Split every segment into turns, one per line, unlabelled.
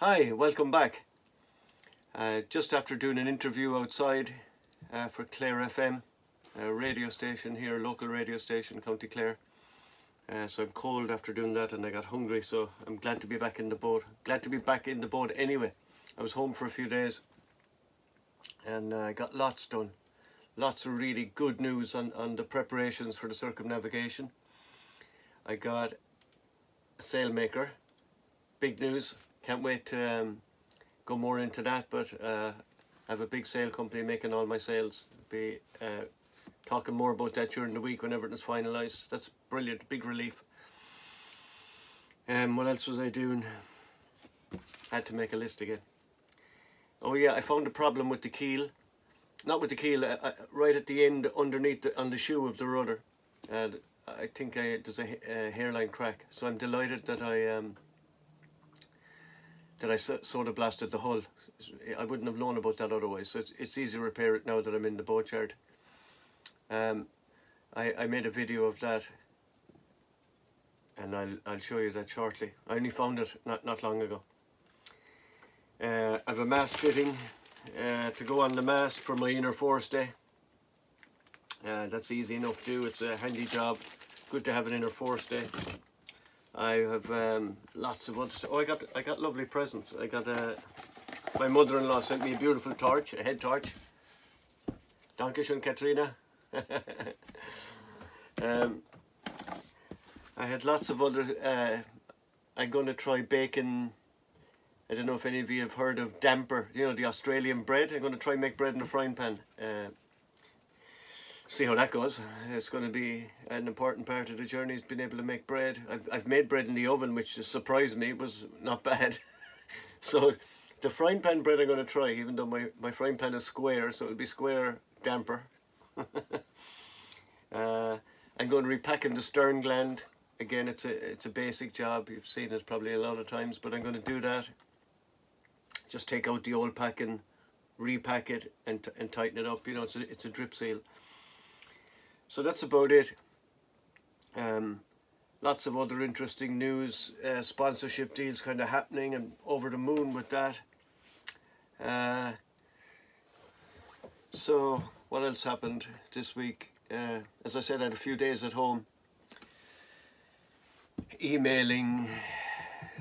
Hi, welcome back. Uh, just after doing an interview outside uh, for Clare FM, a radio station here, local radio station, County Clare. Uh, so I'm cold after doing that and I got hungry, so I'm glad to be back in the boat. Glad to be back in the boat anyway. I was home for a few days and I uh, got lots done. Lots of really good news on, on the preparations for the circumnavigation. I got a sailmaker. Big news. Can't wait to um, go more into that, but uh, I have a big sail company making all my sails. Be uh, talking more about that during the week whenever it is finalised. That's brilliant, big relief. Um, what else was I doing? had to make a list again. Oh yeah, I found a problem with the keel. Not with the keel, uh, uh, right at the end underneath the, on the shoe of the rudder. And I think I, there's a, a hairline crack. So I'm delighted that I um, that I soda blasted the hull. I wouldn't have known about that otherwise. So it's, it's easy to repair it now that I'm in the boat yard. Um, I, I made a video of that and I'll, I'll show you that shortly. I only found it not, not long ago. Uh, I have a mast fitting uh, to go on the mast for my inner forestay. Uh, that's easy enough to do, it's a handy job. Good to have an inner forestay. I have um, lots of other stuff. Oh, I got I got lovely presents. I got a. Uh, my mother-in-law sent me a beautiful torch, a head torch. Dankeschön, Katrina. um, I had lots of other. Uh, I'm going to try baking. I don't know if any of you have heard of damper. You know the Australian bread. I'm going to try make bread in a frying pan. Uh, see how that goes. It's going to be an important part of the journey is being able to make bread. I've, I've made bread in the oven, which surprised me. It was not bad. so the frying pan bread I'm going to try, even though my, my frying pan is square, so it'll be square damper. uh, I'm going to repack in the stern gland. Again, it's a, it's a basic job. You've seen it probably a lot of times, but I'm going to do that. Just take out the old packing, repack it and, and tighten it up. You know, it's a, it's a drip seal so that's about it. Um, lots of other interesting news, uh, sponsorship deals kind of happening and over the moon with that. Uh, so what else happened this week? Uh, as I said, I had a few days at home emailing,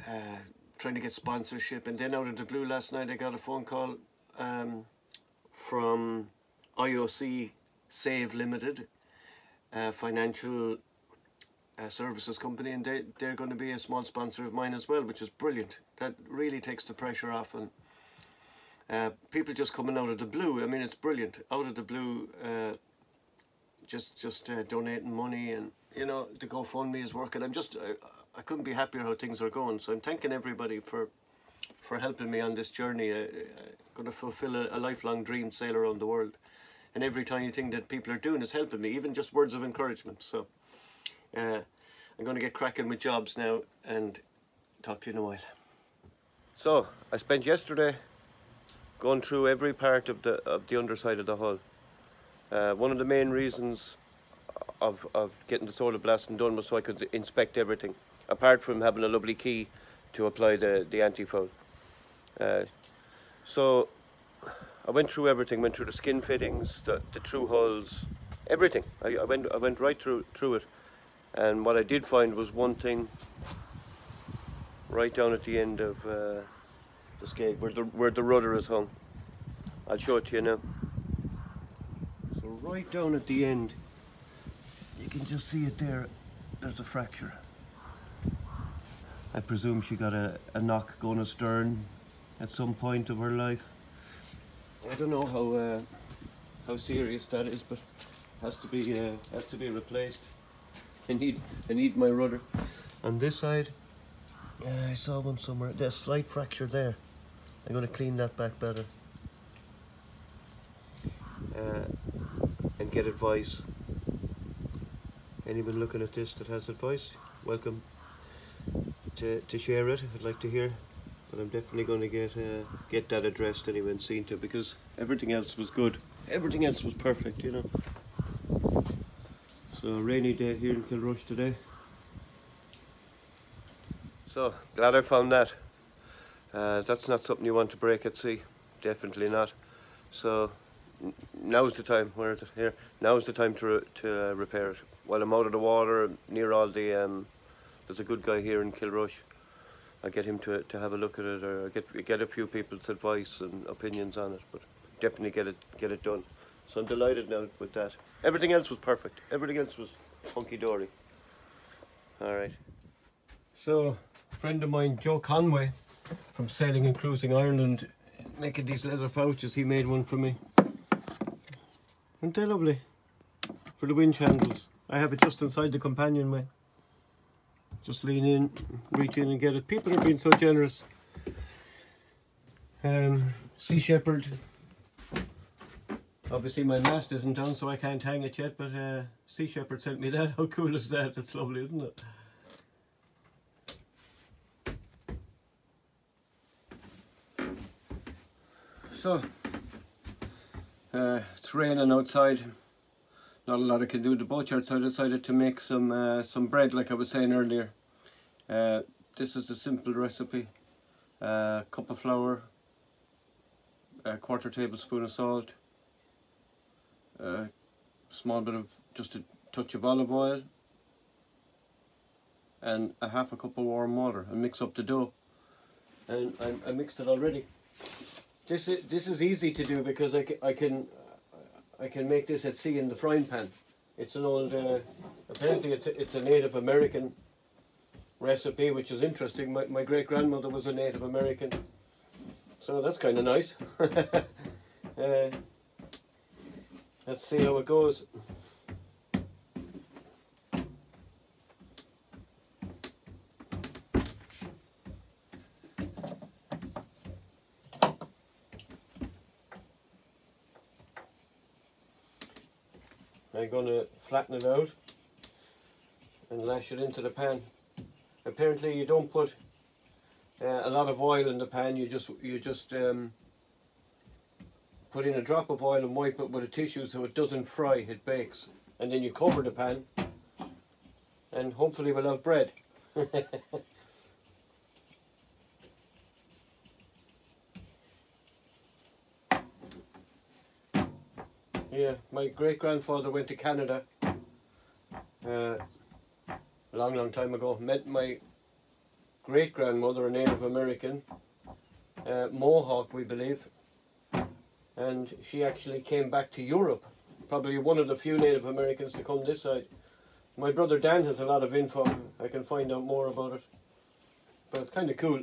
uh, trying to get sponsorship and then out of the blue last night I got a phone call um, from IOC Save Limited uh, financial uh, services company and they, they're going to be a small sponsor of mine as well which is brilliant. That really takes the pressure off and uh, people just coming out of the blue I mean it's brilliant. Out of the blue uh, just just uh, donating money and you know the GoFundMe is working. I'm just I, I couldn't be happier how things are going. So I'm thanking everybody for for helping me on this journey. I, I'm going to fulfill a, a lifelong dream sail around the world and every tiny thing that people are doing is helping me, even just words of encouragement. So uh, I'm going to get cracking with jobs now and talk to you in a while. So I spent yesterday going through every part of the of the underside of the hull. Uh, one of the main reasons of, of getting the soda blasting done was so I could inspect everything, apart from having a lovely key to apply the, the anti-foul. Uh, so I went through everything, went through the skin fittings, the, the through hulls, everything. I, I, went, I went right through, through it. And what I did find was one thing right down at the end of uh, the skate, where the, where the rudder is hung. I'll show it to you now. So right down at the end, you can just see it there, there's a fracture. I presume she got a, a knock going astern at some point of her life. I don't know how uh, how serious that is, but has to be uh, has to be replaced. I need I need my rudder. On this side, I saw one somewhere. There's a slight fracture there. I'm going to clean that back better uh, and get advice. Anyone looking at this that has advice, welcome to, to share it. I'd like to hear but I'm definitely going to get uh, get that addressed anyway and seen to because everything else was good. Everything else was perfect, you know. So rainy day here in Kilrush today. So glad I found that. Uh, that's not something you want to break at sea, definitely not. So now's the time. Where is it? Here. Now's the time to to uh, repair it. While I'm out of the water, near all the um, there's a good guy here in Kilrush. I get him to to have a look at it, or get get a few people's advice and opinions on it. But definitely get it get it done. So I'm delighted now with that. Everything else was perfect. Everything else was hunky dory. All right. So, a friend of mine, Joe Conway, from Sailing and Cruising Ireland, making these leather pouches. He made one for me. Aren't they lovely? For the winch handles. I have it just inside the companionway. Just lean in, reach in and get it. People are being so generous. Um, sea Shepherd. Obviously my mast isn't done so I can't hang it yet but uh, Sea Shepherd sent me that. How cool is that? It's lovely isn't it? So, uh, it's raining outside. Not a lot I can do. With the boatyard so I decided to make some uh, some bread, like I was saying earlier. Uh, this is a simple recipe: uh, cup of flour, a quarter tablespoon of salt, a small bit of just a touch of olive oil, and a half a cup of warm water, and mix up the dough. And I, I mixed it already. This is, this is easy to do because I I can I can make this at sea in the frying pan. It's an old uh, apparently it's a, it's a Native American recipe, which is interesting. My my great grandmother was a Native American, so that's kind of nice. uh, let's see how it goes. I'm going to flatten it out and lash it into the pan. Apparently you don't put uh, a lot of oil in the pan, you just you just um, put in a drop of oil and wipe it with a tissue so it doesn't fry, it bakes. And then you cover the pan and hopefully we'll have bread. Yeah, my great grandfather went to Canada uh, a long, long time ago. Met my great grandmother, a Native American, uh, Mohawk, we believe, and she actually came back to Europe. Probably one of the few Native Americans to come this side. My brother Dan has a lot of info. I can find out more about it. But it's kind of cool.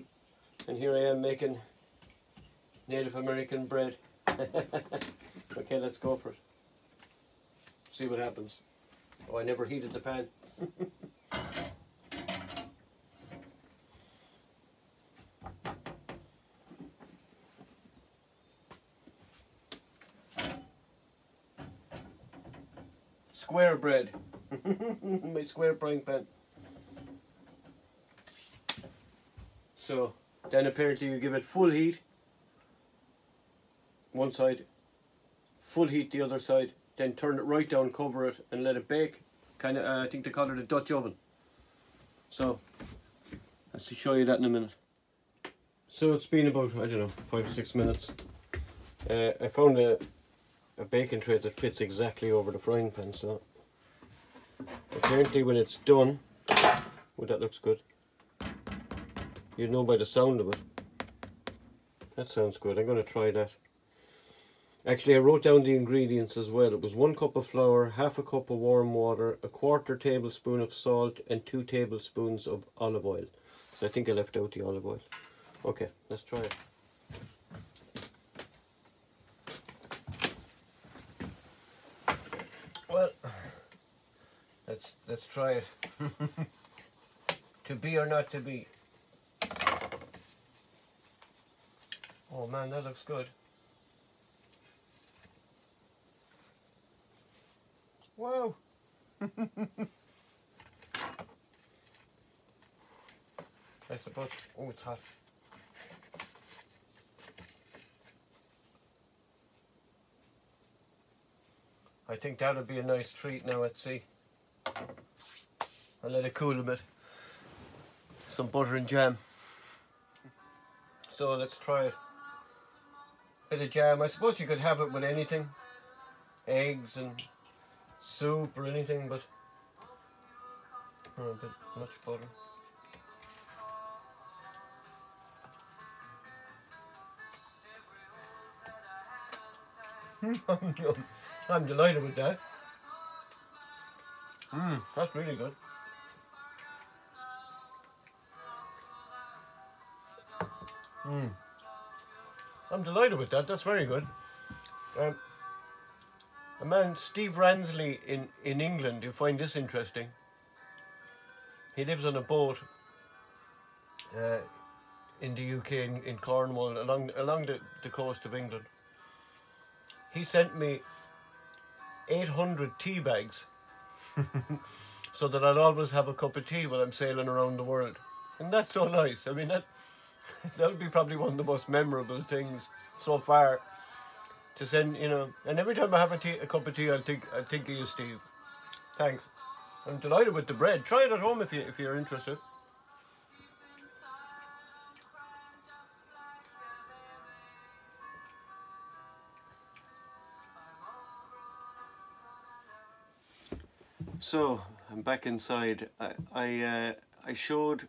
And here I am making Native American bread. okay, let's go for it see what happens. Oh, I never heated the pan. square bread. My square frying pan. So, then apparently you give it full heat. One side. Full heat the other side then turn it right down, cover it, and let it bake. Kind of, uh, I think they call it a Dutch oven. So, let's show you that in a minute. So it's been about, I don't know, five or six minutes. Uh, I found a, a baking tray that fits exactly over the frying pan, so apparently when it's done, well that looks good, you know by the sound of it. That sounds good, I'm going to try that. Actually, I wrote down the ingredients as well. It was one cup of flour, half a cup of warm water, a quarter tablespoon of salt, and two tablespoons of olive oil. So I think I left out the olive oil. Okay, let's try it. Well, let's let's try it. to be or not to be. Oh man, that looks good. Whoa. I suppose. Oh, it's hot. I think that would be a nice treat now at sea. I'll let it cool a bit. Some butter and jam. So let's try it. Bit of jam. I suppose you could have it with anything. Eggs and soup or anything, but a bit much butter. I'm delighted with that. Mmm, that's really good. Mmm. I'm delighted with that. That's very good. Um, a man, Steve Ransley in, in England, you'll find this interesting. He lives on a boat uh, in the UK, in, in Cornwall, along, along the, the coast of England. He sent me 800 tea bags so that I'll always have a cup of tea while I'm sailing around the world. And that's so nice. I mean, that that would be probably one of the most memorable things so far. To send, you know, and every time I have a, tea, a cup of tea, I'll think, I'll think of you, Steve. Thanks. I'm delighted with the bread. Try it at home if you if you're interested. So I'm back inside. I I, uh, I showed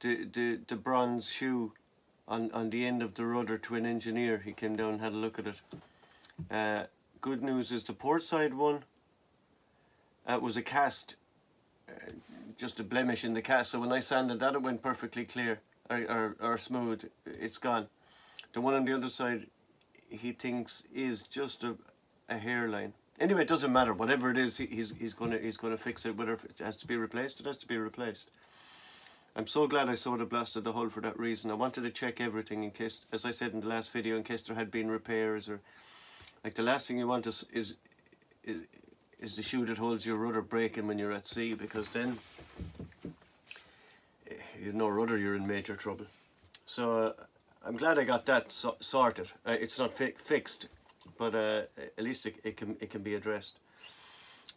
the, the the bronze shoe on on the end of the rudder to an engineer. He came down and had a look at it. Uh, good news is the port side one uh, was a cast, uh, just a blemish in the cast. So when I sanded that, it went perfectly clear or, or, or smooth. It's gone. The one on the other side, he thinks is just a, a hairline. Anyway, it doesn't matter. Whatever it is, he's he's gonna he's gonna fix it. Whether it has to be replaced, it has to be replaced. I'm so glad I soda blasted the hull for that reason. I wanted to check everything in case, as I said in the last video, in case there had been repairs or like the last thing you want is is is, is the shoe that holds your rudder breaking when you're at sea because then eh, you know rudder you're in major trouble. So uh, I'm glad I got that so sorted. Uh, it's not fi fixed but uh, at least it, it, can it can be addressed.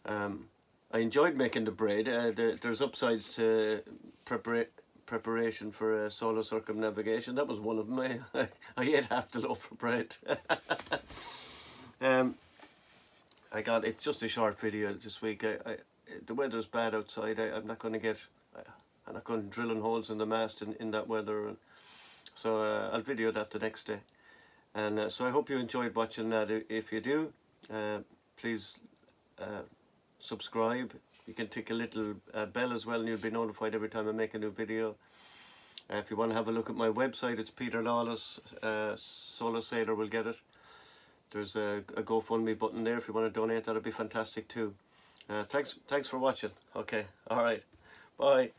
Um, I enjoyed making the braid. Uh, the, there's upsides to prepara preparation for a solo circumnavigation. That was one of them. I, I ate half the loaf of bread. um, I got it's just a short video this week. I, I the weather's bad outside. I, am not going to get. I'm not going drilling holes in the mast in, in that weather, and so uh, I'll video that the next day. And uh, so I hope you enjoyed watching that. If you do, uh, please uh, subscribe. You can tick a little uh, bell as well and you'll be notified every time I make a new video. Uh, if you want to have a look at my website, it's Peter Lawless. Uh, Solo Sailor will get it. There's a, a GoFundMe button there. If you want to donate, that'd be fantastic too. thanks, thanks for watching. Okay, all right. Bye.